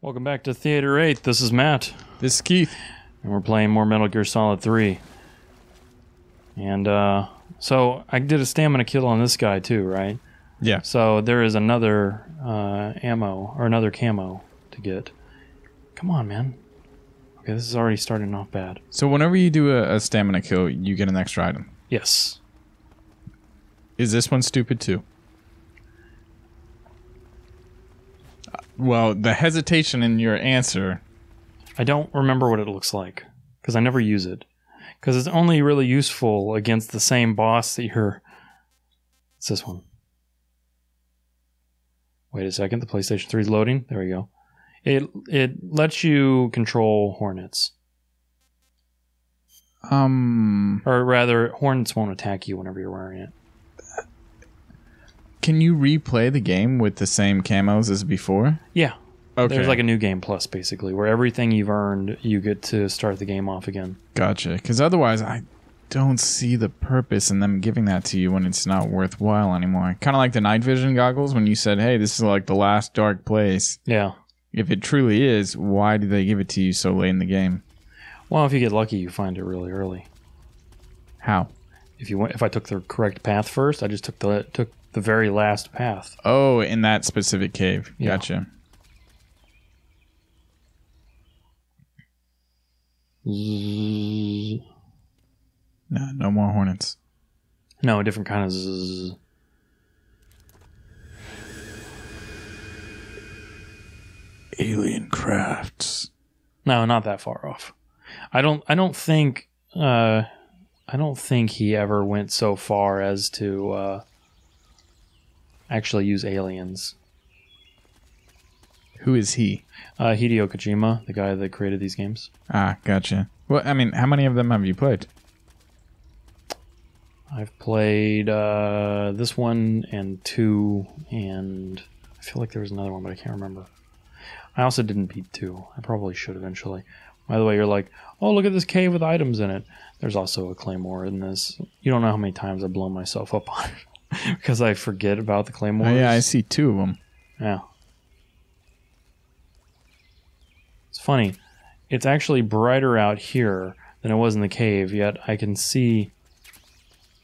Welcome back to Theater 8. This is Matt, This is Keith. and we're playing more Metal Gear Solid 3. And, uh, so I did a stamina kill on this guy too, right? Yeah. So there is another, uh, ammo, or another camo to get. Come on, man. Okay, this is already starting off bad. So whenever you do a, a stamina kill, you get an extra item. Yes. Is this one stupid too? Well, the hesitation in your answer. I don't remember what it looks like, because I never use it. Because it's only really useful against the same boss that you're. It's this one. Wait a second. The PlayStation 3 is loading. There we go. It it lets you control hornets, Um, or rather, hornets won't attack you whenever you're wearing it. Can you replay the game with the same camos as before? Yeah, Okay. there's like a new game plus basically, where everything you've earned, you get to start the game off again. Gotcha. Because otherwise, I don't see the purpose in them giving that to you when it's not worthwhile anymore. Kind of like the night vision goggles when you said, "Hey, this is like the last dark place." Yeah. If it truly is, why do they give it to you so late in the game? Well, if you get lucky, you find it really early. How? if you went, if I took the correct path first, I just took the took the very last path. Oh, in that specific cave. Yeah. Gotcha. Zzz. No, no more hornets. No, a different kind of zzz. Alien crafts. No, not that far off. I don't. I don't think. Uh, I don't think he ever went so far as to uh, actually use aliens. Who is he? Uh, Hideo Kojima, the guy that created these games. Ah, gotcha. Well, I mean, how many of them have you played? I've played uh, this one and two, and I feel like there was another one, but I can't remember. I also didn't beat two. I probably should eventually. By the way, you're like, oh, look at this cave with items in it. There's also a claymore in this. You don't know how many times I've blown myself up on it because I forget about the claymores. Oh, yeah, I see two of them. Yeah. It's funny. It's actually brighter out here than it was in the cave, yet I can see.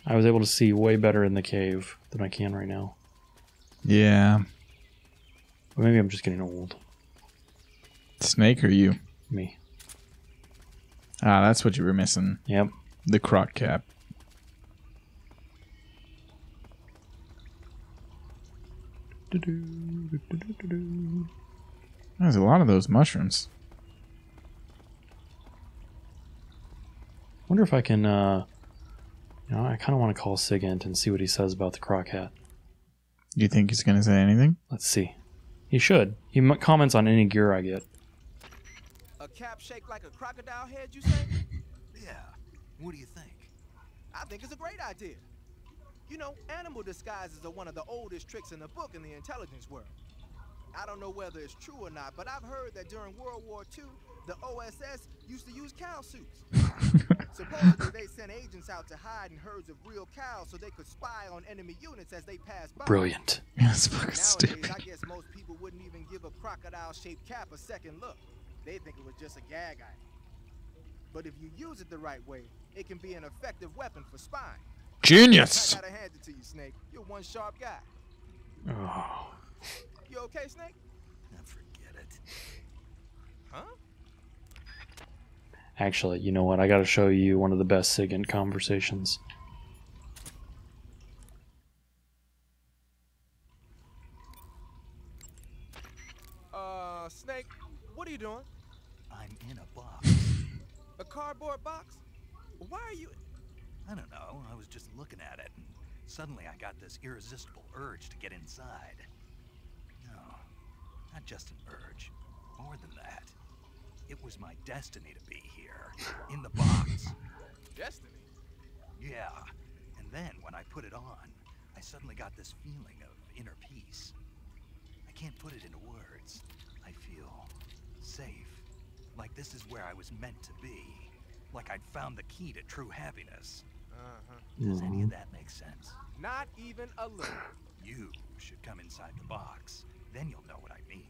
I was able to see way better in the cave than I can right now. Yeah. Maybe I'm just getting old. Snake or you? Me. Ah, that's what you were missing. Yep. The croc cap. There's a lot of those mushrooms. Wonder if I can. uh You know, I kind of want to call Sigint and see what he says about the croc hat. Do you think he's gonna say anything? Let's see. He should. He m- comments on any gear I get. A cap shaped like a crocodile head, you say? Yeah. What do you think? I think it's a great idea. You know, animal disguises are one of the oldest tricks in the book in the intelligence world. I don't know whether it's true or not, but I've heard that during World War II, the OSS used to use cow suits. Supposedly, they sent agents out to hide in herds of real cows so they could spy on enemy units as they passed by. Brilliant. That's fucking Nowadays, stupid. I guess most people wouldn't even give a crocodile-shaped cap a second look. They think it was just a gag item. But if you use it the right way, it can be an effective weapon for spying. Genius. I gotta hand it to you, Snake. You're one sharp guy. Oh. You okay, Snake? Forget it. Huh? Actually, you know what? I got to show you one of the best Sigint conversations. Uh, Snake, what are you doing? I'm in a box. A cardboard box? Why are you? I don't know. I was just looking at it, and suddenly I got this irresistible urge to get inside. No, not just an urge. More than that. It was my destiny to be here, in the box. Destiny. Yeah. And then when I put it on, I suddenly got this feeling of inner peace. I can't put it into words. I feel safe. Like this is where I was meant to be. Like I'd found the key to true happiness. Uh-huh. Does any of that make sense? Not even a little. You should come inside the box. Then you'll know what I mean.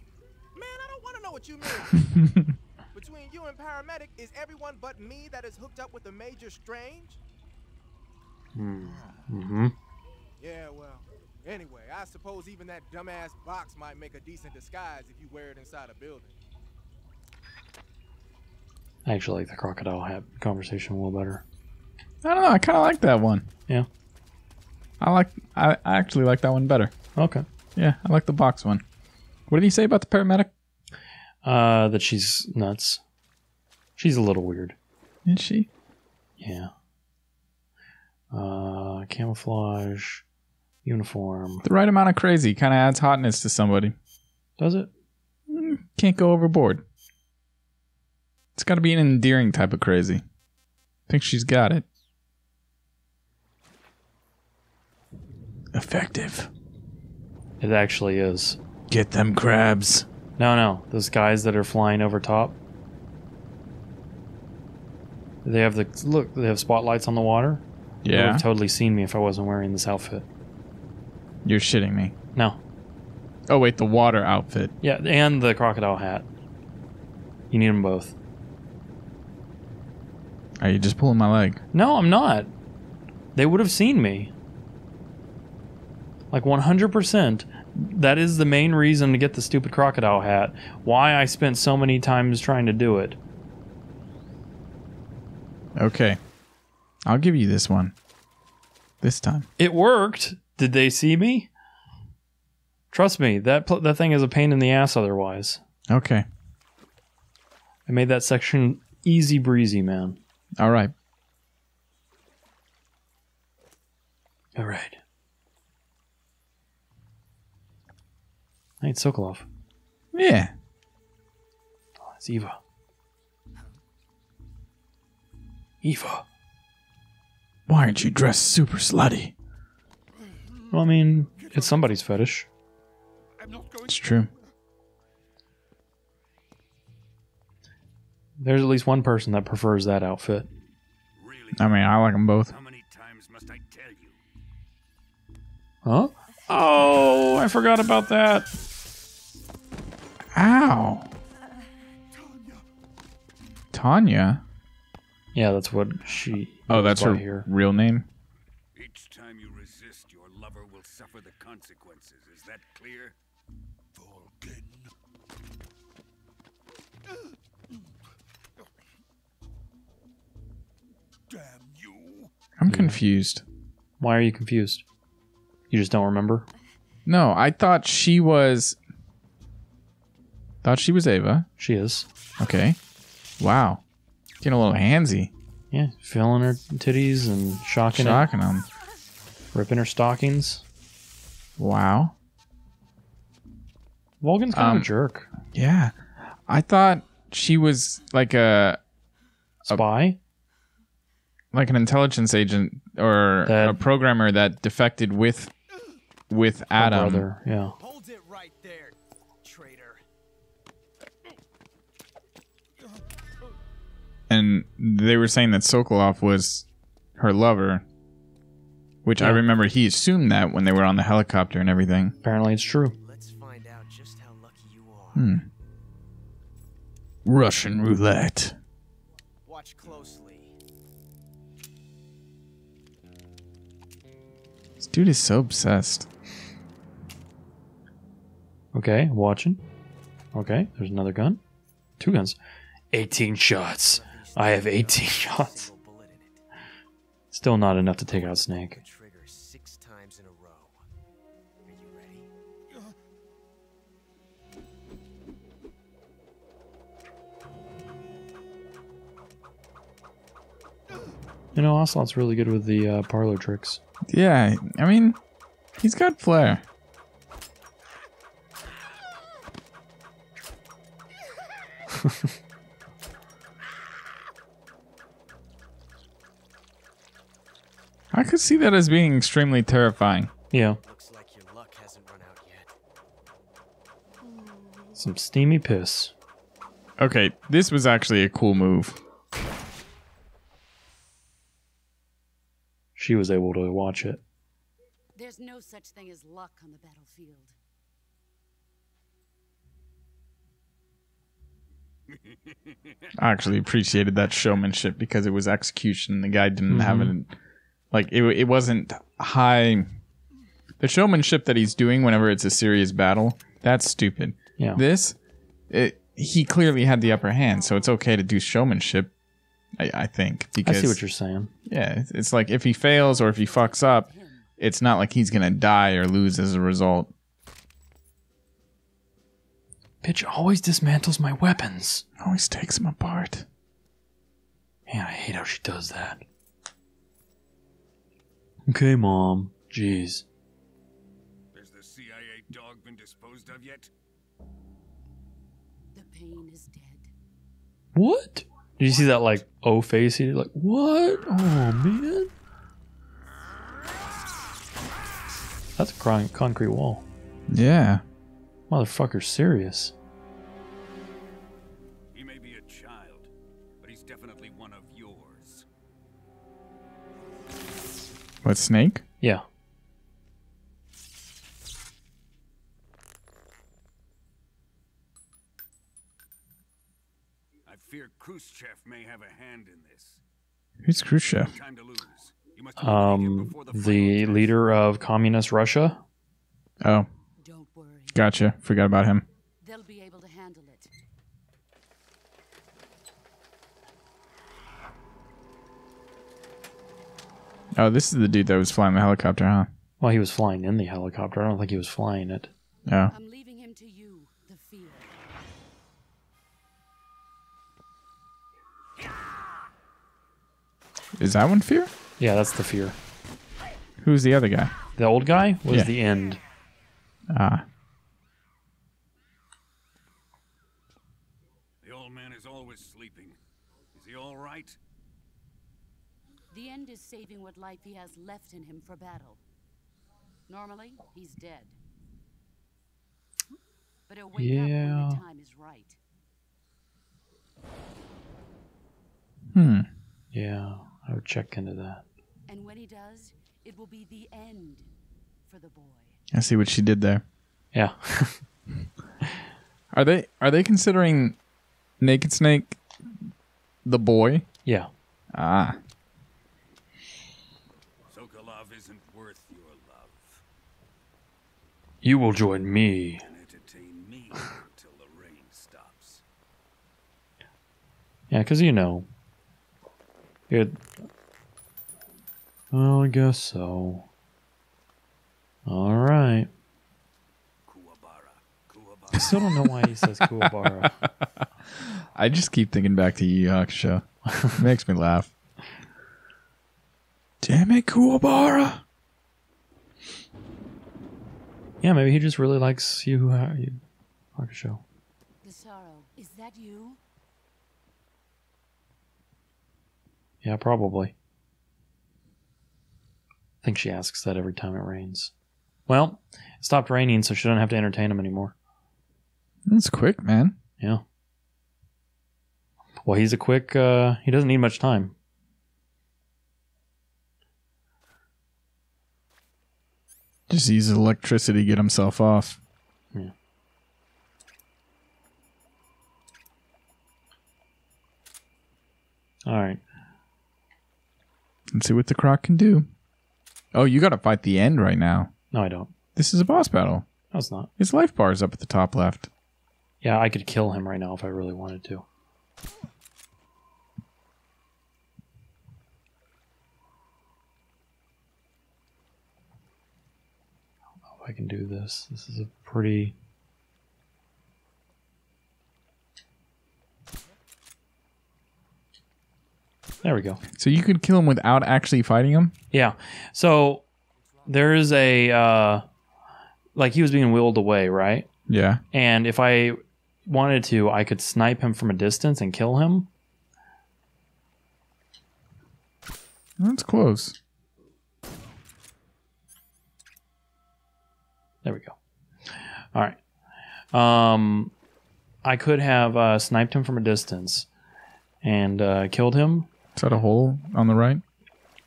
Man, I don't want to know what you mean. Between you and paramedic, is everyone but me that is hooked up with a major strange? Mm-hmm. Yeah, well. Anyway, I suppose even that dumbass box might make a decent disguise if you wear it inside a building. I actually like the crocodile hat conversation a little better. I don't know. I kind of like that one. Yeah. I like. I, I actually like that one better. Okay. Yeah, I like the box one. What did he say about the paramedic? Uh, that she's nuts. She's a little weird. Is she? Yeah. Uh, camouflage, uniform. The right amount of crazy kind of adds hotness to somebody. Does it? Can't go overboard. It's got to be an endearing type of crazy. I think she's got it. Effective. It actually is. Get them crabs. No, no. Those guys that are flying over top. They have the look. They have spotlights on the water. They would have totally seen me if I wasn't wearing this outfit. You're shitting me. No. Oh, wait, the water outfit. Yeah, and the crocodile hat. You need them both. Are you just pulling my leg? No, I'm not. They would have seen me. Like 100%. That is the main reason to get the stupid crocodile hat. Why I spent so many times trying to do it. Okay. I'll give you this one. This time. It worked. Did they see me? Trust me, that that thing is a pain in the ass otherwise. Okay. I made that section easy breezy, man. All right. All right. Hey, it's Sokolov. Yeah. Oh, it's Eva. Eva. Why aren't you dressed super slutty? Well, I mean, it's somebody's fetish. It's true. There's at least one person that prefers that outfit. Really? I mean, I like them both. How many times must I tell you? Huh? Oh, I forgot about that. Ow. Tanya. Yeah, that's what she. Oh, that's her here. real name. Each time you resist, your lover will suffer the consequences. Is that clear? Volgin. Damn you! I'm confused. Why are you confused? You just don't remember? No, I thought she was. Thought she was Ava. She is. Okay. Wow. Getting a little handsy. Yeah, feeling her titties and shocking it, Shocking them. ripping her stockings. Wow. Volgin's kind Um, of a jerk. Yeah. I thought she was like a Spy? Like an intelligence agent or That- a programmer that defected with with Her Adam. brother. Yeah. Hold it right there, traitor. and they were saying that Sokolov was her lover, which I remember he assumed that when they were on the helicopter and everything. Apparently, it's true. Let's find out just how lucky you are. Hmm. Russian roulette. This dude is so obsessed. Okay, watching. Okay, there's another gun. Two guns. 18 shots. I have 18 shots. Still not enough to take out Snake. You know, Ocelot's really good with the uh, parlor tricks. Yeah, I mean, he's got flair. I could see that as being extremely terrifying. Yeah, Looks like your luck hasn't run out yet. some steamy piss. Okay, this was actually a cool move. She was able to watch it. There's no such thing as luck on the battlefield. I actually appreciated that showmanship because it was execution. The guy didn't mm-hmm. have it. Like it, it wasn't high. The showmanship that he's doing whenever it's a serious battle, that's stupid. Yeah. This, it, he clearly had the upper hand, so it's okay to do showmanship. I, I think I because see what you're saying. yeah, it's, it's like if he fails or if he fucks up, it's not like he's gonna die or lose as a result. Bitch always dismantles my weapons. Always takes them apart. Man, I hate how she does that. Okay, mom. Jeez. Has the CIA dog been disposed of yet? The pain is dead. What? Did you see that like O face? He did like what? Oh man. That's a cron- concrete wall. Yeah. Motherfucker's serious. He may be a child, but he's definitely one of yours. What snake? Yeah. I fear Khrushchev may have a hand in this. Who's Khrushchev? Time to lose. You must Um, the, the leader of communist Russia. Oh, Don't worry. gotcha. Forgot about him. They'll be able to handle it. Oh, this is the dude that was flying the helicopter, huh? Well, he was flying in the helicopter. I don't think he was flying it. Oh. Is that one Fear? Yeah, that's the fear. Who's the other guy? The old guy was Yeah. the end. Ah. The old man is always sleeping. Is he all right? The end is saving what life he has left in him for battle. Normally, he's dead. But he'll wake up when Yeah. the time is right. Hmm. Yeah, I would check into that. And when he does, it will be the end for the boy. I see what she did there. Yeah. Are they are they considering Naked Snake the boy? yeah. Ah. Sokolov isn't worth your love. You will join me. And entertain me until the rain stops. Yeah, because you know. It. Well, I guess so. All right. Kuwabara. I still don't know why he says Kuwabara. I just keep thinking back to Yu Yu Hakusho. Makes me laugh. Damn it, Kuwabara. yeah, maybe he just really likes you. Yu Hakusho. The sorrow, is that you? Yeah, probably. I think she asks that every time it rains. Well, it stopped raining, so she doesn't have to entertain him anymore. That's quick, man. Yeah. Well, he's a quick. uh He doesn't need much time. Just uses electricity to get himself off. Yeah. All right. Let's see what the croc can do. Oh, you gotta fight the end right now. No, I don't. This is a boss battle. No, it's not. His life bar is up at the top left. Yeah, I could kill him right now if I really wanted to. I don't know if I can do this. This is a pretty. There we go. So you could kill him without actually fighting him? Yeah. So there is a uh like he was being wheeled away, right? Yeah. And if I wanted to, I could snipe him from a distance and kill him. That's close. There we go. All right. Um, I could have uh, sniped him from a distance and uh, killed him Is that a hole on the right?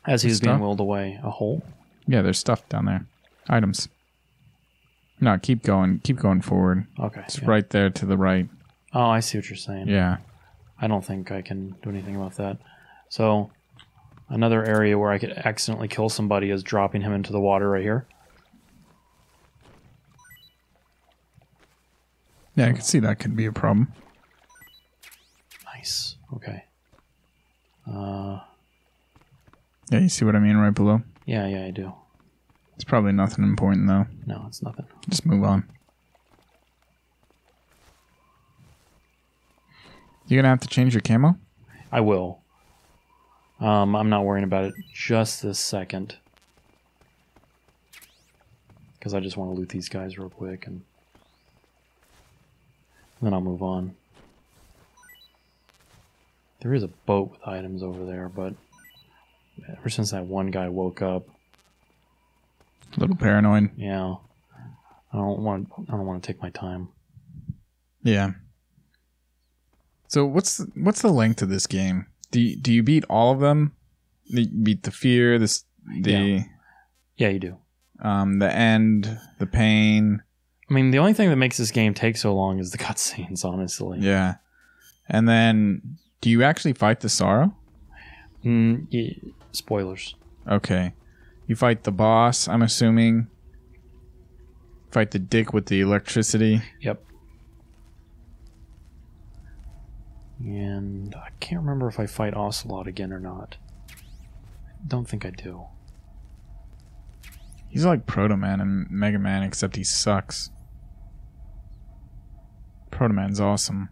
as he was being wheeled away. A hole. Yeah, there's stuff down there. Items. No, keep going. Keep going forward. Okay. It's yeah. right there to the right. Oh, I see what you're saying. Yeah. I don't think I can do anything about that. So, another area where I could accidentally kill somebody is dropping him into the water right here. Yeah, I can see that could be a problem. Nice. Okay. Uh, Yeah, you see what I mean right below? yeah, yeah, I do. It's probably nothing important though. No, it's nothing. Just move on. You're gonna have to change your camo? I will. Um, I'm not worrying about it just this second. Because I just want to loot these guys real quick and then I'll move on. There is a boat with items over there, but ever since that one guy woke up, A little paranoid. yeah, I don't want I don't want to take my time. Yeah. So what's what's the length of this game? Do you, do you beat all of them? You beat the fear, this the Yeah. Yeah, you do. um the end, the pain. I mean, the only thing that makes this game take so long is the cutscenes, honestly. Yeah. And then do you actually fight the sorrow? Mm, yeah, spoilers. Okay. You fight the boss, I'm assuming. Fight the dick with the electricity. Yep. And I can't remember if I fight Ocelot again or not. Don't think I do. He's like Proto Man and Mega Man, except he sucks. Proto Man's awesome.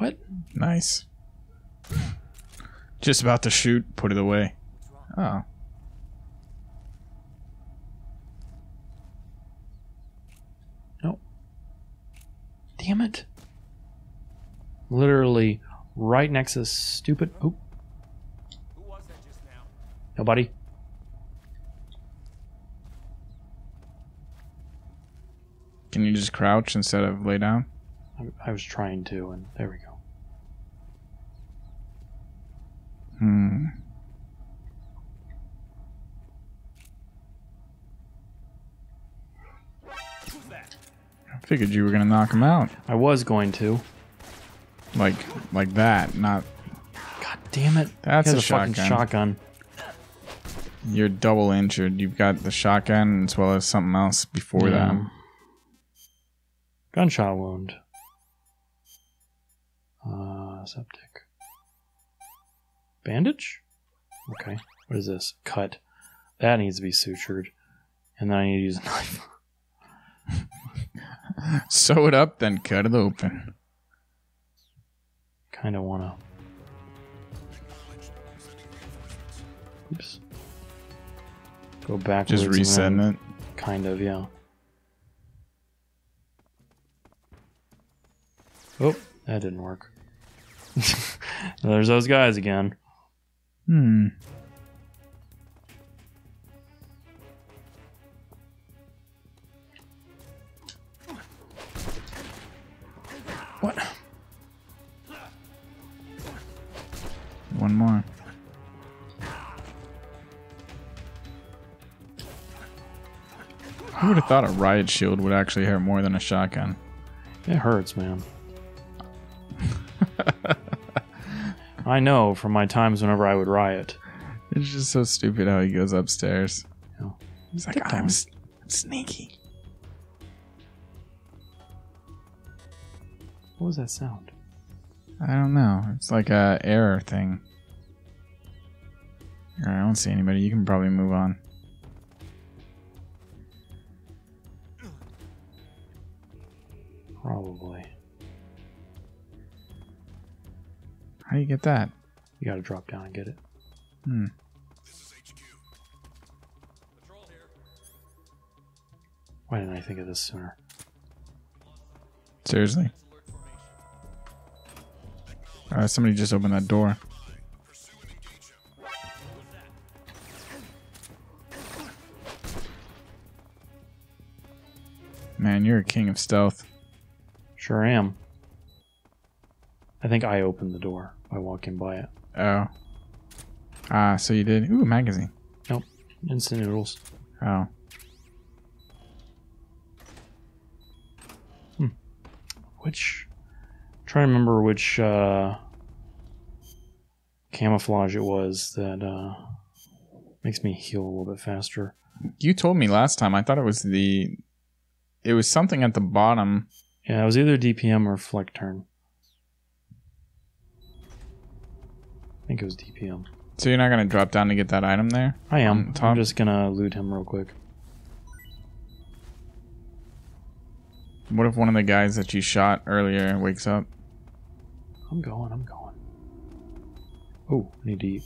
What? Nice. Just about to shoot, put it away. Oh. Nope. Damn it. Literally right next to this stupid. Oop. Nobody? Can you just crouch instead of lay down? I, I was trying to, and there we go. Hmm. I figured you were gonna knock him out. I was going to. Like like that, not God damn it. That's a has fucking shotgun. shotgun. you're double injured. You've got the shotgun as well as something else before Yeah. that. Gunshot wound. Uh, septic. Bandage? Okay. What is this? Cut. That needs to be sutured. And then I need to use a knife. Sew it up, then cut it open. kind of want to. Oops. Go backwards. Just resetting it. Kind of, yeah. Oh, that didn't work. There's those guys again. Hmm. What? One more. Who would have thought a riot shield would actually hurt more than a shotgun? It hurts, man. I know from my times whenever I would riot. It's just so stupid how he goes upstairs. Yeah. He's like, I'm s- sneaky. What was that sound? I don't know. It's like a error thing. Alright, I don't see anybody. You can probably move on. Do you get that? You gotta drop down and get it. Hmm. Why didn't I think of this sooner? Seriously? Uh, somebody just opened that door. Man, you're a king of stealth. Sure am. I think I opened the door by walking by it. Oh. Ah, so you did. Ooh, magazine. Nope. Instant noodles. Oh. Hmm. Which trying to remember which uh, camouflage it was that uh, makes me heal a little bit faster. You told me last time. I thought it was the. It was something at the bottom. Yeah, it was either DPM or Flecktarn. Think it was DPM. So you're not gonna drop down to get that item there? I am. I'm just gonna loot him real quick. What if one of the guys that you shot earlier wakes up? I'm going. I'm going. Oh, I need to eat.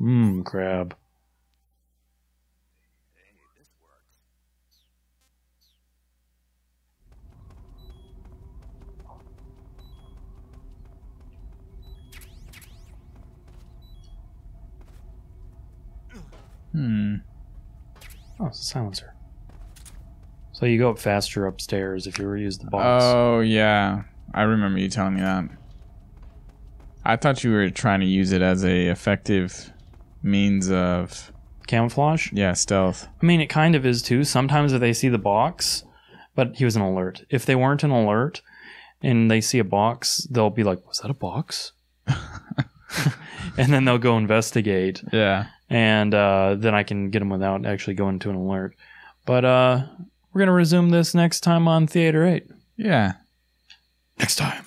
Mmm, crab. Hmm. Oh, it's a silencer. So you go up faster upstairs if you reuse the box. Oh yeah, I remember you telling me that. I thought you were trying to use it as a effective means of Camouflage? yeah stealth. I mean, it kind of is too. Sometimes if they see the box, but he was an alert. If they weren't an alert and they see a box, they'll be like, "Was that a box?" and then they'll go investigate, Yeah. and uh, then I can get them without actually going to an alert. But uh, we're gonna resume this next time on Theater Eight. Yeah. Next time.